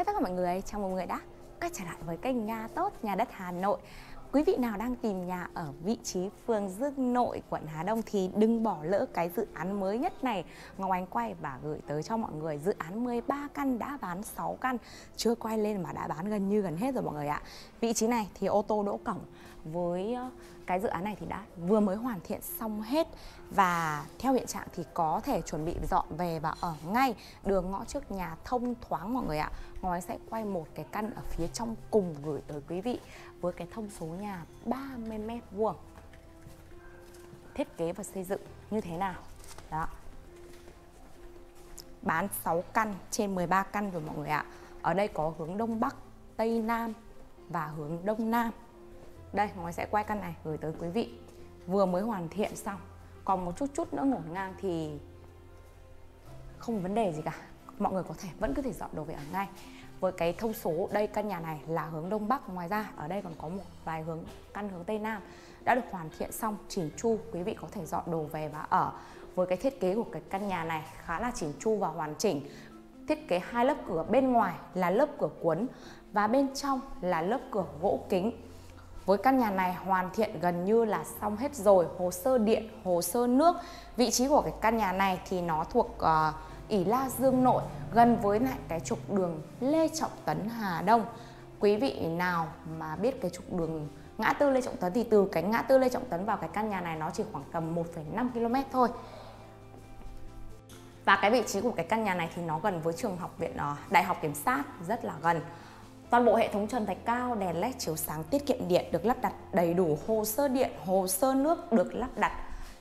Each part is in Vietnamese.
Chào tất cả mọi người, chào mừng mọi người đã quay trở lại với kênh Nhà Tốt Nhà Đất Hà Nội. Quý vị nào đang tìm nhà ở vị trí phường Dương Nội, quận Hà Đông thì đừng bỏ lỡ cái dự án mới nhất này. Ngọc Anh quay và gửi tới cho mọi người dự án 13 căn đã bán 6 căn Chưa quay lên mà đã bán gần như gần hết rồi mọi người ạ. Vị trí này thì ô tô đỗ cổng với ờ, cái dự án này thì đã vừa mới hoàn thiện xong hết và theo hiện trạng thì có thể chuẩn bị dọn về và ở ngay đường ngõ trước nhà thông thoáng mọi người ạ. Ngói sẽ quay một cái căn ở phía trong cùng gửi tới quý vị với cái thông số nhà 30 mét vuông. Thiết kế và xây dựng như thế nào? Đó. Bán 6 căn trên 13 căn rồi mọi người ạ. Ở đây có hướng đông bắc, tây nam và hướng đông nam đây Ngói sẽ quay căn này, gửi tới quý vị. Vừa mới hoàn thiện xong, còn một chút chút nữa ngổn ngang thì không vấn đề gì cả. Mọi người có thể, vẫn có thể dọn đồ về ở ngay. Với cái thông số, đây căn nhà này là hướng đông bắc. Ngoài ra, ở đây còn có một vài hướng, căn hướng tây nam. Đã được hoàn thiện xong chỉnh chu, quý vị có thể dọn đồ về và ở. Với cái thiết kế của cái căn nhà này khá là chỉnh chu và hoàn chỉnh. Thiết kế hai lớp cửa bên ngoài là lớp cửa cuốn và bên trong là lớp cửa gỗ kính với căn nhà này hoàn thiện gần như là xong hết rồi hồ sơ điện hồ sơ nước. Vị trí của cái căn nhà này thì nó thuộc ờ, uh, ỉ la dương nội gần với lại cái trục đường lê trọng tấn hà đông. Quý vị nào mà biết cái trục đường ngã tư lê trọng tấn thì từ cái ngã tư lê trọng tấn vào cái căn nhà này nó chỉ khoảng tầm 1,5 km thôi. Và cái vị trí của cái căn nhà này thì nó gần với trường học viện ờ, đại học kiểm sát rất là gần. Toàn bộ hệ thống trần thạch cao, đèn led chiếu sáng tiết kiệm điện được lắp đặt đầy đủ hồ sơ điện, hồ sơ nước được lắp đặt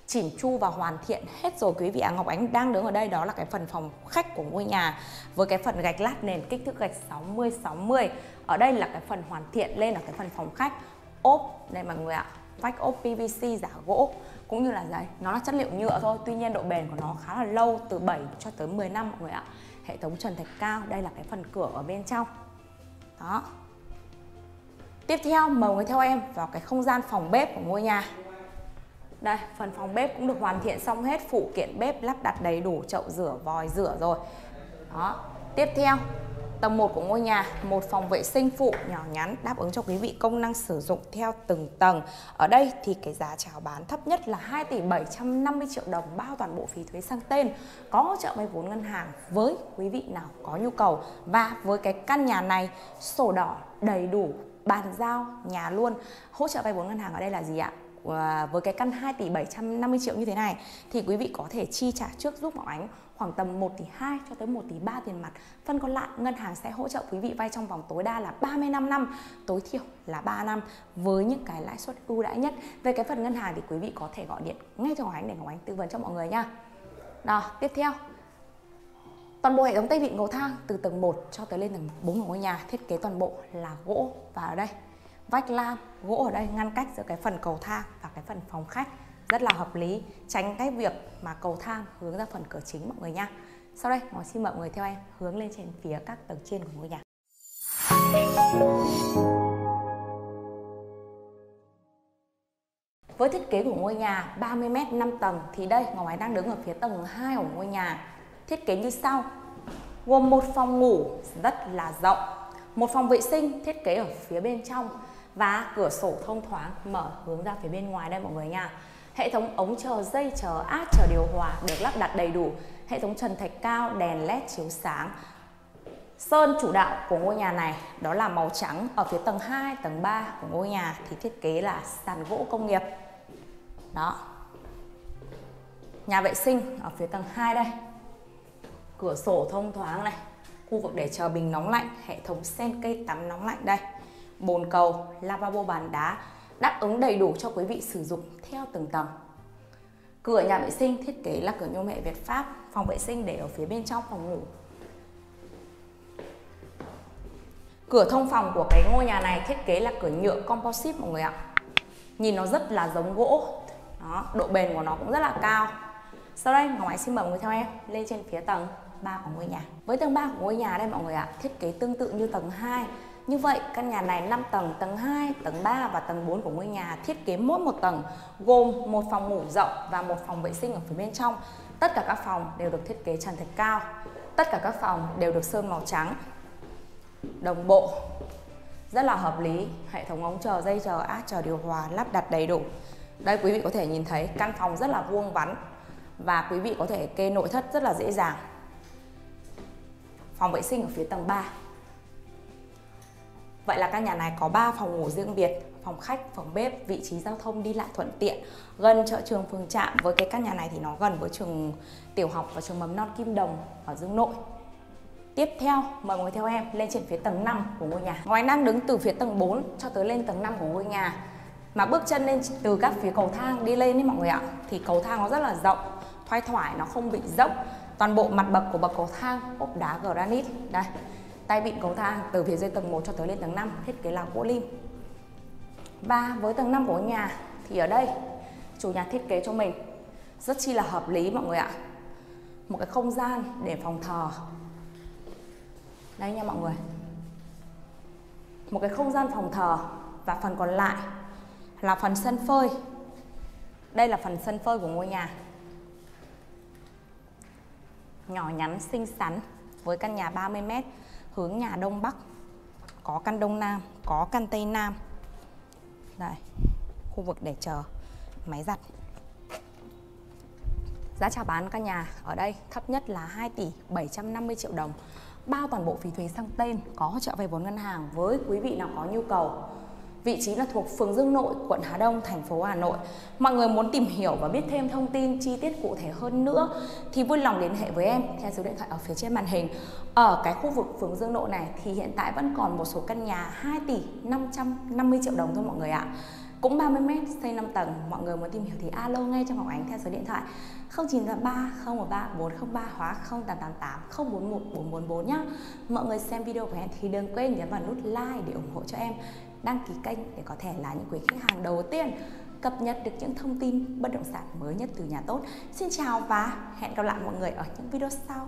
chỉnh chu và hoàn thiện hết rồi quý vị ạ. Ngọc Ánh đang đứng ở đây đó là cái phần phòng khách của ngôi nhà với cái phần gạch lát nền kích thước gạch 60 60. Ở đây là cái phần hoàn thiện lên là cái phần phòng khách. Ốp đây mọi người ạ. Vách ốp PVC giả gỗ cũng như là giấy. Nó là chất liệu nhựa thôi, tuy nhiên độ bền của nó khá là lâu từ 7 cho tới 10 năm mọi người ạ. Hệ thống trần thạch cao, đây là cái phần cửa ở bên trong đó. Tiếp theo, mời người theo em vào cái không gian phòng bếp của ngôi nhà. Đây, phần phòng bếp cũng được hoàn thiện xong hết, phụ kiện bếp lắp đặt đầy đủ, chậu rửa, vòi rửa rồi. Đó. Tiếp theo Tầng 1 của ngôi nhà, một phòng vệ sinh phụ nhỏ nhắn đáp ứng cho quý vị công năng sử dụng theo từng tầng. Ở đây thì cái giá chào bán thấp nhất là 2 tỷ 750 triệu đồng bao toàn bộ phí thuế sang tên. Có hỗ trợ vay vốn ngân hàng với quý vị nào có nhu cầu và với cái căn nhà này sổ đỏ đầy đủ bàn giao nhà luôn. Hỗ trợ vay vốn ngân hàng ở đây là gì ạ? À, với cái căn 2 tỷ 750 triệu như thế này thì quý vị có thể chi trả trước giúp Ngọc Ánh khoảng tầm 1 tỷ 2 cho tới 1 tỷ 3 tiền mặt. Phần còn lại ngân hàng sẽ hỗ trợ quý vị vay trong vòng tối đa là 35 năm, tối thiểu là 3 năm với những cái lãi suất ưu đãi nhất. Về cái phần ngân hàng thì quý vị có thể gọi điện ngay cho Ngọc Ánh để Ngọc Ánh tư vấn cho mọi người nha. Đó, tiếp theo Toàn bộ hệ thống tay vịn cầu thang từ tầng 1 cho tới lên tầng 4 của ngôi nhà thiết kế toàn bộ là gỗ và ở đây vách lam gỗ ở đây ngăn cách giữa cái phần cầu thang và cái phần phòng khách rất là hợp lý tránh cái việc mà cầu thang hướng ra phần cửa chính mọi người nha sau đây ngồi xin mời mọi người theo em hướng lên trên phía các tầng trên của ngôi nhà Với thiết kế của ngôi nhà 30m 5 tầng thì đây Ngọc Ánh đang đứng ở phía tầng 2 của ngôi nhà. Thiết kế như sau. Gồm một phòng ngủ rất là rộng, một phòng vệ sinh thiết kế ở phía bên trong và cửa sổ thông thoáng mở hướng ra phía bên ngoài đây mọi người nha. Hệ thống ống chờ dây chờ át chờ điều hòa được lắp đặt đầy đủ. Hệ thống trần thạch cao, đèn led chiếu sáng. Sơn chủ đạo của ngôi nhà này đó là màu trắng ở phía tầng 2, tầng 3 của ngôi nhà thì thiết kế là sàn gỗ công nghiệp. Đó. Nhà vệ sinh ở phía tầng 2 đây. Cửa sổ thông thoáng này, khu vực để chờ bình nóng lạnh, hệ thống sen cây tắm nóng lạnh đây. Bồn cầu, lavabo bàn đá đáp ứng đầy đủ cho quý vị sử dụng theo từng tầng. Cửa nhà vệ sinh thiết kế là cửa nhôm hệ Việt Pháp, phòng vệ sinh để ở phía bên trong phòng ngủ. Cửa thông phòng của cái ngôi nhà này thiết kế là cửa nhựa composite mọi người ạ. Nhìn nó rất là giống gỗ. Đó, độ bền của nó cũng rất là cao. Sau đây Ngọc Ánh xin mời mọi người theo em lên trên phía tầng 3 của ngôi nhà. Với tầng 3 của ngôi nhà đây mọi người ạ, thiết kế tương tự như tầng 2 như vậy, căn nhà này 5 tầng, tầng 2, tầng 3 và tầng 4 của ngôi nhà thiết kế mỗi một tầng gồm một phòng ngủ rộng và một phòng vệ sinh ở phía bên trong. Tất cả các phòng đều được thiết kế trần thạch cao. Tất cả các phòng đều được sơn màu trắng. đồng bộ rất là hợp lý hệ thống ống chờ dây chờ át chờ điều hòa lắp đặt đầy đủ đây quý vị có thể nhìn thấy căn phòng rất là vuông vắn và quý vị có thể kê nội thất rất là dễ dàng phòng vệ sinh ở phía tầng 3 Vậy là căn nhà này có 3 phòng ngủ riêng biệt, phòng khách, phòng bếp, vị trí giao thông đi lại thuận tiện, gần chợ trường phường Trạm. Với cái căn nhà này thì nó gần với trường tiểu học và trường mầm non Kim Đồng ở Dương Nội. Tiếp theo, mời ngồi theo em lên trên phía tầng 5 của ngôi nhà. Ngoài đang đứng từ phía tầng 4 cho tới lên tầng 5 của ngôi nhà. Mà bước chân lên từ các phía cầu thang đi lên đấy mọi người ạ. Thì cầu thang nó rất là rộng, thoai thoải, nó không bị dốc. Toàn bộ mặt bậc của bậc cầu thang ốp đá granite. Đây, tay vịn cầu thang từ phía dưới tầng 1 cho tới lên tầng 5 thiết kế là gỗ lim. Và với tầng 5 của nhà thì ở đây, chủ nhà thiết kế cho mình rất chi là hợp lý mọi người ạ. Một cái không gian để phòng thờ. Đây nha mọi người. Một cái không gian phòng thờ và phần còn lại là phần sân phơi. Đây là phần sân phơi của ngôi nhà. Nhỏ nhắn, xinh xắn, với căn nhà 30 m hướng nhà đông bắc. Có căn đông nam, có căn tây nam. Đây, khu vực để chờ máy giặt. Giá chào bán căn nhà ở đây thấp nhất là 2 tỷ 750 triệu đồng. Bao toàn bộ phí thuế sang tên, có hỗ trợ vay vốn ngân hàng với quý vị nào có nhu cầu. Vị trí là thuộc phường Dương Nội, quận Hà Đông, thành phố Hà Nội. Mọi người muốn tìm hiểu và biết thêm thông tin chi tiết cụ thể hơn nữa thì vui lòng liên hệ với em theo số điện thoại ở phía trên màn hình. Ở cái khu vực phường Dương Nội này thì hiện tại vẫn còn một số căn nhà 2 tỷ 550 triệu đồng thôi mọi người ạ. Cũng 30m, xây 5 tầng. Mọi người muốn tìm hiểu thì alo ngay cho Ngọc Ánh theo số điện thoại 0983 013 403 hóa 0888 041 444 nhá. Mọi người xem video của em thì đừng quên nhấn vào nút like để ủng hộ cho em đăng ký kênh để có thể là những quý khách hàng đầu tiên cập nhật được những thông tin bất động sản mới nhất từ nhà tốt. Xin chào và hẹn gặp lại mọi người ở những video sau.